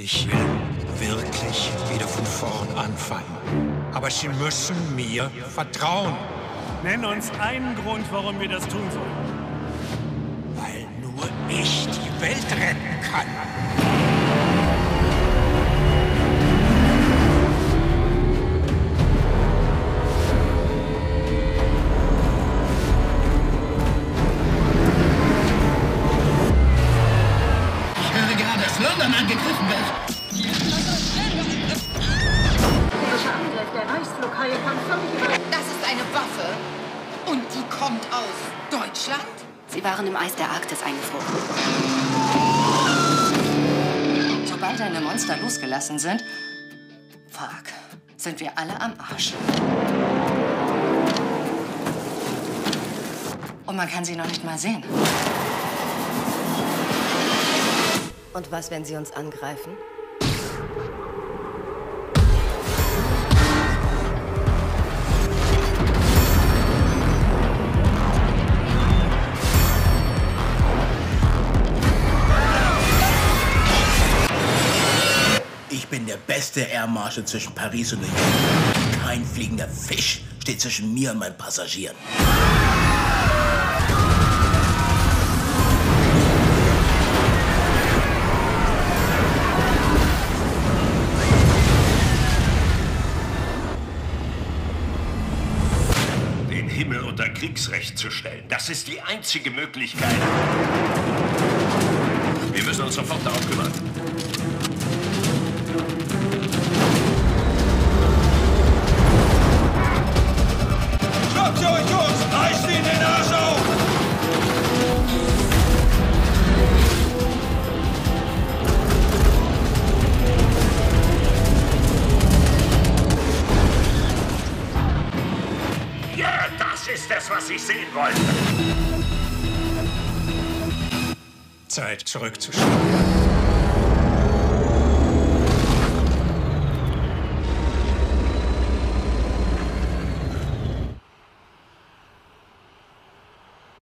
Ich will wirklich wieder von vorn anfangen. Aber Sie müssen mir vertrauen. Nenn uns einen Grund, warum wir das tun sollen. Weil nur ich die Welt retten kann. London angegriffen wird. Welcher Angriff der Reichsflughaie kann völlig über... Das ist eine Waffe. Und die kommt aus Deutschland? Sie waren im Eis der Arktis eingefroren. Sobald deine Monster losgelassen sind, fuck, sind wir alle am Arsch. Und man kann sie noch nicht mal sehen. Und was, wenn sie uns angreifen? Ich bin der beste Air Marshal zwischen Paris und New York. Kein fliegender Fisch steht zwischen mir und meinen Passagieren. Himmel unter Kriegsrecht zu stellen. Das ist die einzige Möglichkeit. Wir müssen uns sofort darum kümmern. Ja, das ist es, was ich sehen wollte. Zeit zurückzuschlagen.